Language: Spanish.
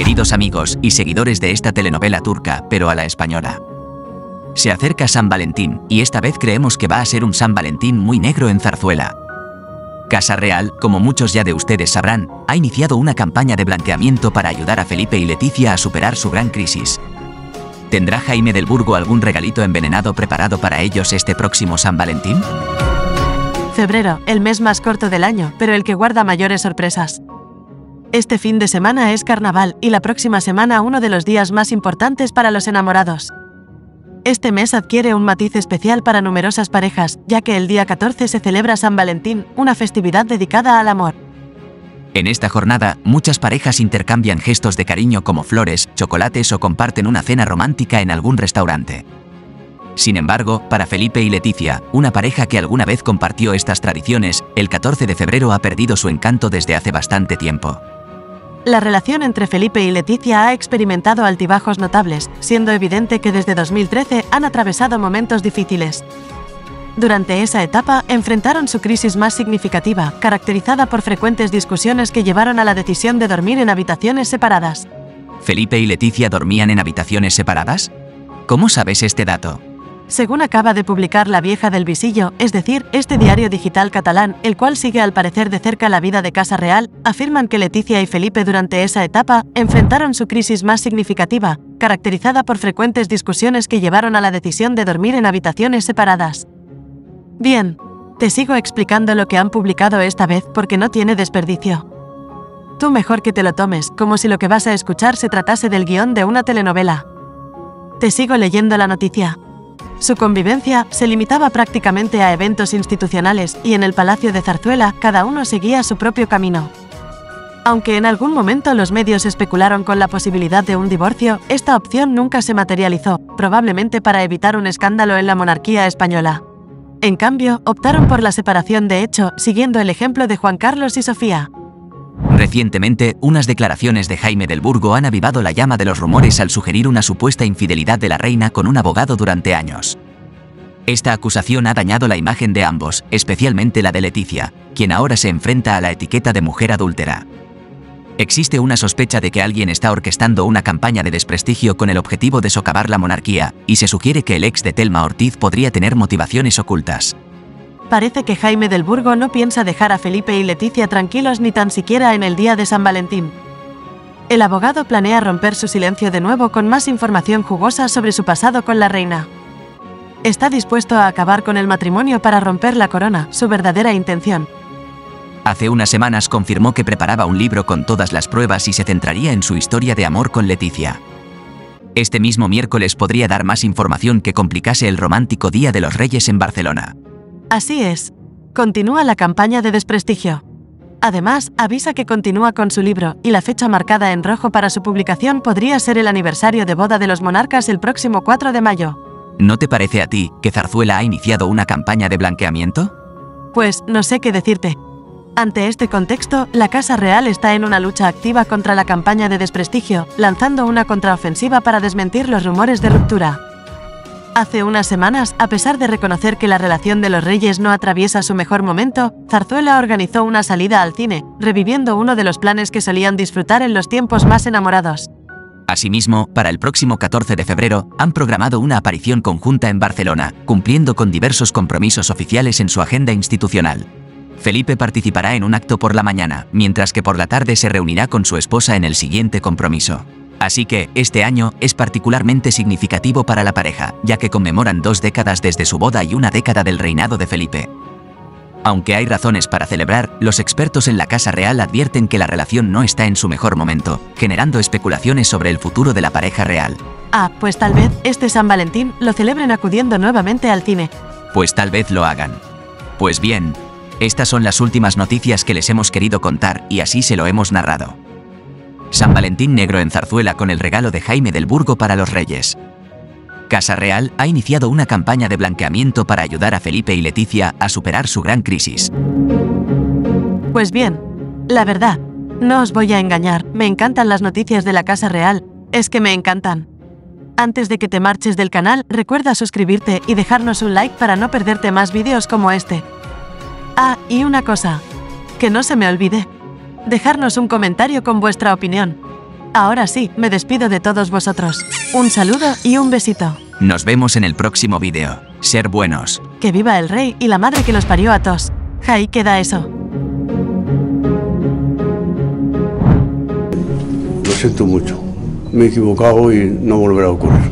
queridos amigos y seguidores de esta telenovela turca, pero a la española. Se acerca San Valentín, y esta vez creemos que va a ser un San Valentín muy negro en Zarzuela. Casa Real, como muchos ya de ustedes sabrán, ha iniciado una campaña de blanqueamiento para ayudar a Felipe y Leticia a superar su gran crisis. ¿Tendrá Jaime del Burgo algún regalito envenenado preparado para ellos este próximo San Valentín? Febrero, el mes más corto del año, pero el que guarda mayores sorpresas. Este fin de semana es carnaval y la próxima semana uno de los días más importantes para los enamorados. Este mes adquiere un matiz especial para numerosas parejas, ya que el día 14 se celebra San Valentín, una festividad dedicada al amor. En esta jornada, muchas parejas intercambian gestos de cariño como flores, chocolates o comparten una cena romántica en algún restaurante. Sin embargo, para Felipe y Leticia, una pareja que alguna vez compartió estas tradiciones, el 14 de febrero ha perdido su encanto desde hace bastante tiempo. La relación entre Felipe y Leticia ha experimentado altibajos notables, siendo evidente que desde 2013 han atravesado momentos difíciles. Durante esa etapa enfrentaron su crisis más significativa, caracterizada por frecuentes discusiones que llevaron a la decisión de dormir en habitaciones separadas. ¿Felipe y Leticia dormían en habitaciones separadas? ¿Cómo sabes este dato? Según acaba de publicar La Vieja del Visillo, es decir, este diario digital catalán, el cual sigue al parecer de cerca la vida de Casa Real, afirman que Leticia y Felipe durante esa etapa enfrentaron su crisis más significativa, caracterizada por frecuentes discusiones que llevaron a la decisión de dormir en habitaciones separadas. Bien, te sigo explicando lo que han publicado esta vez porque no tiene desperdicio. Tú mejor que te lo tomes, como si lo que vas a escuchar se tratase del guion de una telenovela. Te sigo leyendo la noticia. Su convivencia se limitaba prácticamente a eventos institucionales y en el Palacio de Zarzuela cada uno seguía su propio camino. Aunque en algún momento los medios especularon con la posibilidad de un divorcio, esta opción nunca se materializó, probablemente para evitar un escándalo en la monarquía española. En cambio, optaron por la separación de hecho, siguiendo el ejemplo de Juan Carlos y Sofía. Recientemente, unas declaraciones de Jaime del Burgo han avivado la llama de los rumores al sugerir una supuesta infidelidad de la reina con un abogado durante años. Esta acusación ha dañado la imagen de ambos, especialmente la de Leticia, quien ahora se enfrenta a la etiqueta de mujer adúltera. Existe una sospecha de que alguien está orquestando una campaña de desprestigio con el objetivo de socavar la monarquía, y se sugiere que el ex de Telma Ortiz podría tener motivaciones ocultas. Parece que Jaime del Burgo no piensa dejar a Felipe y Leticia tranquilos ni tan siquiera en el día de San Valentín. El abogado planea romper su silencio de nuevo con más información jugosa sobre su pasado con la reina. Está dispuesto a acabar con el matrimonio para romper la corona, su verdadera intención. Hace unas semanas confirmó que preparaba un libro con todas las pruebas y se centraría en su historia de amor con Leticia. Este mismo miércoles podría dar más información que complicase el romántico Día de los Reyes en Barcelona. Así es. Continúa la campaña de desprestigio. Además, avisa que continúa con su libro y la fecha marcada en rojo para su publicación podría ser el aniversario de boda de los monarcas el próximo 4 de mayo. ¿No te parece a ti que Zarzuela ha iniciado una campaña de blanqueamiento? Pues no sé qué decirte. Ante este contexto, la Casa Real está en una lucha activa contra la campaña de desprestigio, lanzando una contraofensiva para desmentir los rumores de ruptura. Hace unas semanas, a pesar de reconocer que la relación de los reyes no atraviesa su mejor momento, Zarzuela organizó una salida al cine, reviviendo uno de los planes que solían disfrutar en los tiempos más enamorados. Asimismo, para el próximo 14 de febrero, han programado una aparición conjunta en Barcelona, cumpliendo con diversos compromisos oficiales en su agenda institucional. Felipe participará en un acto por la mañana, mientras que por la tarde se reunirá con su esposa en el siguiente compromiso. Así que, este año es particularmente significativo para la pareja, ya que conmemoran dos décadas desde su boda y una década del reinado de Felipe. Aunque hay razones para celebrar, los expertos en la Casa Real advierten que la relación no está en su mejor momento, generando especulaciones sobre el futuro de la pareja real. Ah, pues tal vez este San Valentín lo celebren acudiendo nuevamente al cine. Pues tal vez lo hagan. Pues bien, estas son las últimas noticias que les hemos querido contar y así se lo hemos narrado. San Valentín Negro en Zarzuela con el regalo de Jaime del Burgo para los Reyes. Casa Real ha iniciado una campaña de blanqueamiento para ayudar a Felipe y Leticia a superar su gran crisis. Pues bien, la verdad, no os voy a engañar, me encantan las noticias de la Casa Real, es que me encantan. Antes de que te marches del canal, recuerda suscribirte y dejarnos un like para no perderte más vídeos como este. Ah, y una cosa, que no se me olvide dejarnos un comentario con vuestra opinión. Ahora sí, me despido de todos vosotros. Un saludo y un besito. Nos vemos en el próximo vídeo. Ser buenos. Que viva el rey y la madre que los parió a todos. Ahí queda eso. Lo siento mucho. Me he equivocado y no volverá a ocurrir.